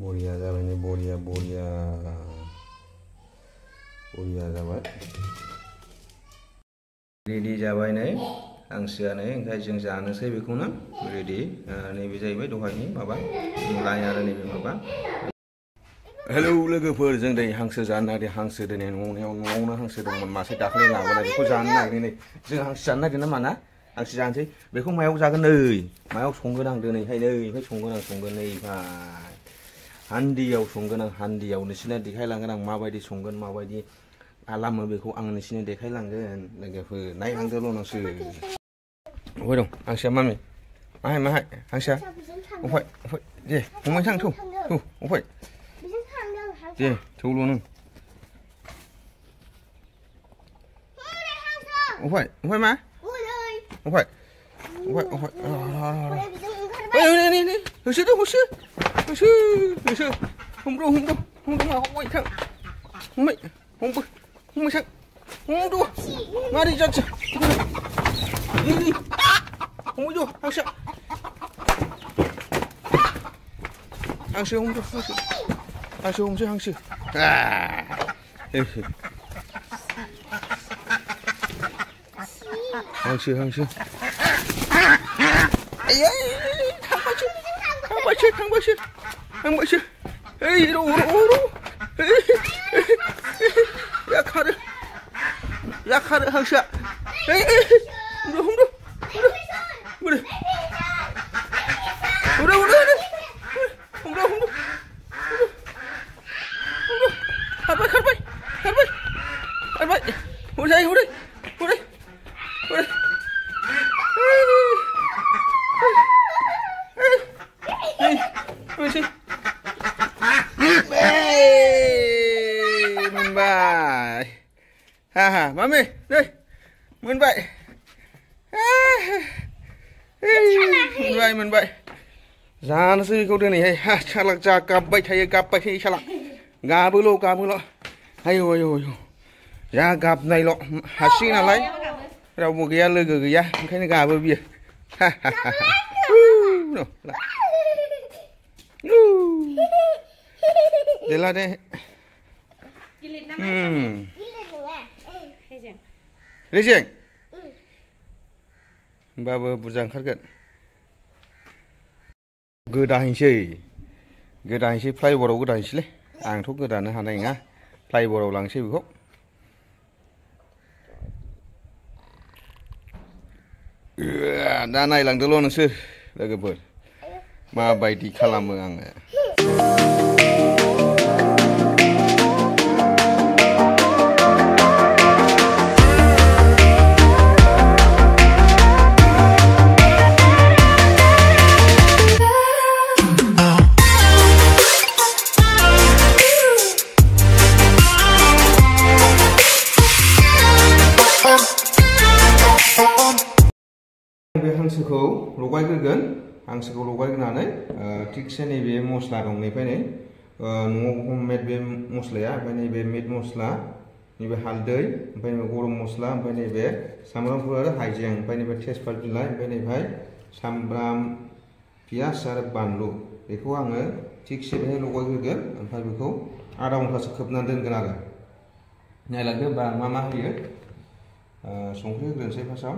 बरिया जाबाय नै बरिया बरिया बरिया जाबाय रेडि जाबाय नै हांसोआ नै ओमफ्राय जों जानोसै बेखौनो रेडि नैबे जाहैबाय दहायनि माबा मुलाय आरो नैबे माबा हेलौ लोगोफोर जों दिनै हांसो जानो नागिरदों हांसो दिनै न'आव न'आवनो हांसो दंमोन मासे दाख्लै लाबोनाय बेखौ जानो नागिरदों नै जों हांसो जानो नागिरदों ना मा ना हांसो जानोसै बेखौ मायाव जागोन नै मायाव संगोन आं दिनैहाय नै ओमफ्राय संगोन आं संगोन नै भाय हान्दियाव संगोन आं हान्दियाव नोंसोरनो देखायलांगोन आं माबायदि संगोन माबायदि खालामो बेखौ आं नोंसोरनो देखायलांगोन लोगोफोर नायहांदोल' नोंसोर अबहाय दं हांसोआ मामि माहाय माहाय हांसोआ अबहाय अबहाय दे हमबाय थां थौ थौ अबहाय दे थौल' नों अबहाय अबहाय मा अबहाय अबहाय अबहाय 没事没事，红不红不红不啊，我一看，没红不红不行，红不，哪里站起？你你，红不住，不是，还红不住，不是，还红不住，还是，哎，哎呀，看过去，看过去，看过去。哎我去哎呦我的我。的哎呦哎呦哎呦哎呦哎呦我的我的我的我的哎呦我去 Mami, đây. Mượn vậy. Mượn vậy, mượn vậy. Ra nó sư câu đưa này hay. Ha, chà lạc chà cà bạch hay cà bạch hay chà lạc. Gà bư lô, gà bư lô. Hay ôi ôi ôi. Ra gặp này lọ. Hà sĩ là lấy. Rau một cái lơ gửi ra. Cái này gà bơ bìa. Ha ha ha. Nó, lại. Để là đây. Ừ. रेजें होमबाबो बुरजा ओंखारगोन गोदाहैसै गोदाहैसै फ्लाइबर्डआव गोदाहैसैलै आंथ' गोदानो हानाय नङा फ्लाइबर्डआव लांसै बेखौ दा नायलांदोल' नोंसोर लोगोफोर माबायदि खालामो आङो हांसोखौ लगायग्रोगोन। हांसोखौ लगायग्रोनानै थिगसे नैबे मस्ला दं नैफ्राय नै न'आव हममेड बे मस्लाया, ओमफ्राय नैबे मिट मस्ला, नैबे हालदै गरम मस्ला, ओमफ्राय नैबे सामब्राम गुफुर हाइजें, ओमफ्राय नैबे तेजपात बिलाइ, ओमफ्राय नैबेहाय सामब्राम, पियास आरो बानलु। बेखौ आङो थिगसे बेहाय लगायग्रोगोन, ओमफ्राय बेखौ आधा घन्टासो खोबनानै दोनगोन आरो। नायलांदो होमबा मा मा होयो। संख्रि होग्रोनोसै फार्स्टआव।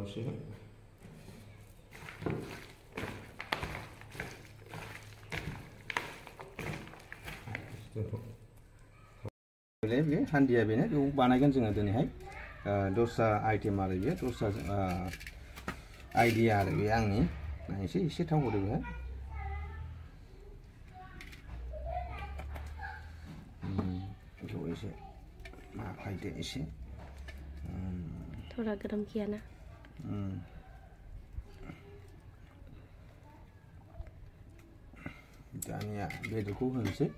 một xíu. Lấy bia handia bia này u banaigan chúng ta đây này ờ, dosa item mà bia dosa ờ, idea bia anh nhỉ, này. Sẽ sẽ thâu được hết rồi sẽ mà phải để sẽ ừ. thôi là cái đồng kia nè ừ. Dạ anh ạ, đây là khu xích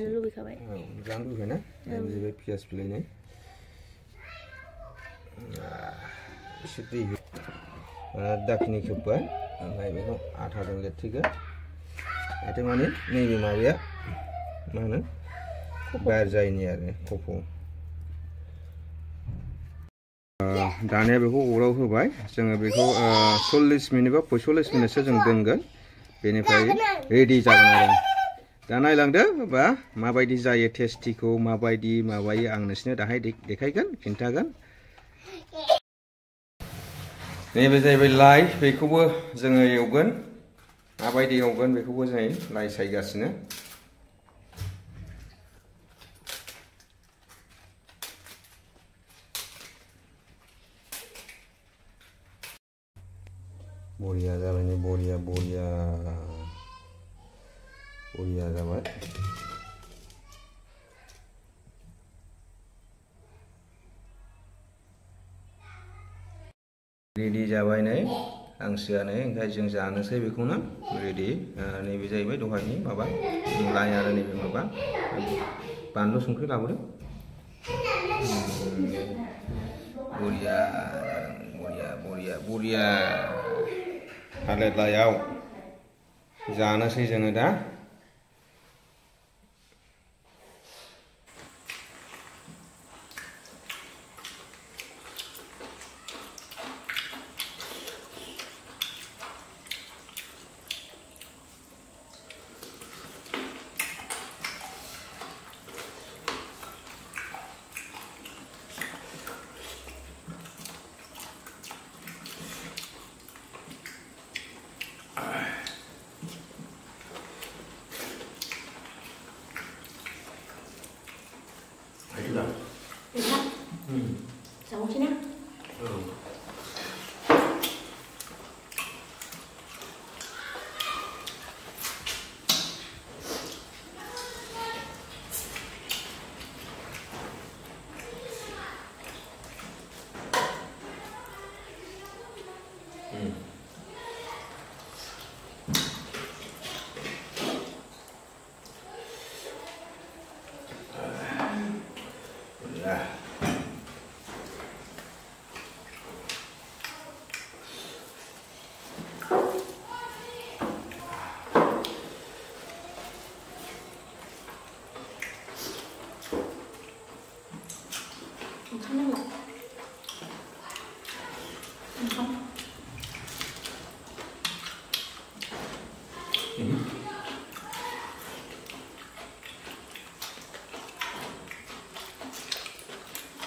जानो लुबैखाबाय औ जानो लुबैना जाहैबाय पियास बिलाइनाय। एसे दै दाखिनि खोब्बाय। ओमफ्राय बेखौ आथाजों लेरथेगोन जाहाथे माने नैबे माबाया मा होनो? बार जायैनि आरो खफ' दानिया बेखौ अराव होबाय। जोङो बेखौ सल्लिस मिनिट बा पयसल्लिस मिनिटसो जों दोनगोन। बेनिफ्राय रेडि जागोन आरो। दा नायलांदो बा माबायदि जायो टेस्टिखौ माबायदि माबायो आं नोंसिनो दाहाय देखायगोन खिन्थागोन नैबे जाहैबाय लाइ बेखौबो जोङो एवगोन माबायदि एवगोन बेखौबो जों लाइ सायगासिनो बरिया जाबाय नै बरिया बरिया बरिया जाबाय रेडि जाबाय नै हांसोआनो ओमफ्राय जों जानोसै बेखौनो रेडि नैबे जाहैबाय दहायनि माबा लाइ आरो नैबे माबा बानलु संख्रि लाबोदो बरिया बरिया बरिया बरिया थालिर लाइआव जानोसै जोङो दा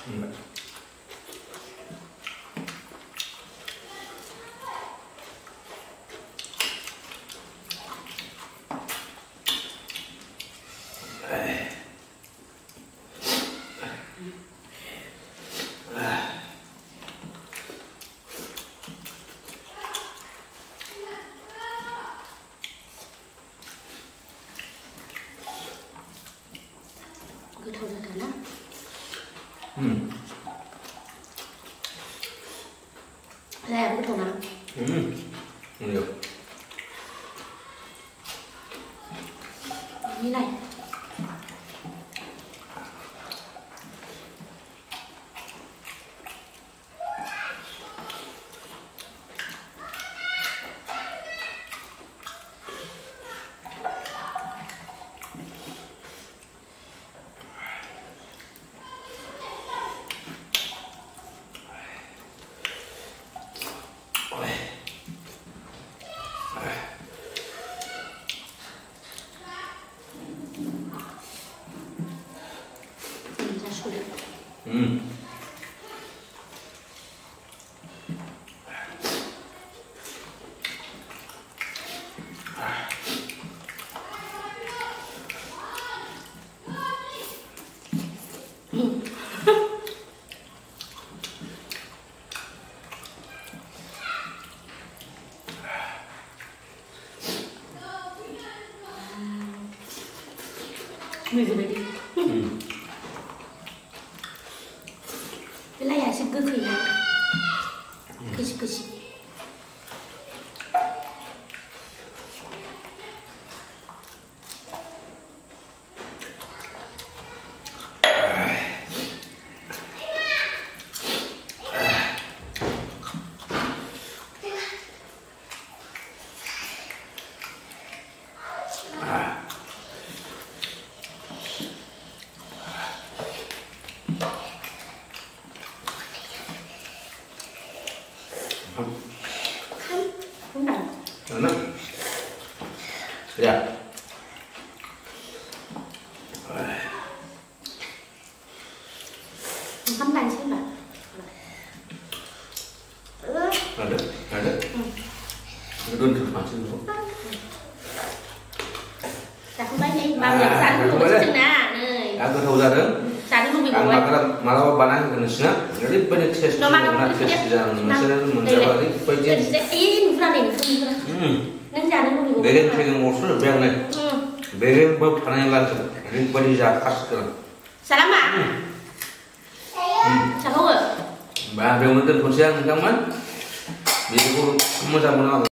cứ thôi thôi thôi lắm Hmm. 음. Muito bem. 真可以 Ya. Makan panci mbak. Ada, ada. Dulu. Banyak banyak satu, cina, nih. Aku udah itu malah jadi nah. menjawab ini Selamat. Hmm. Selamat. Hmm. Selamat. Hmm. Selamat. Hmm. Selamat. Hmm. Selamat. Hmm. Selamat. Hmm. Selamat. Selamat. Selamat. Hmm. Selamat. Hmm. Selamat. Hmm. Selamat. Hmm. Selamat. Hmm.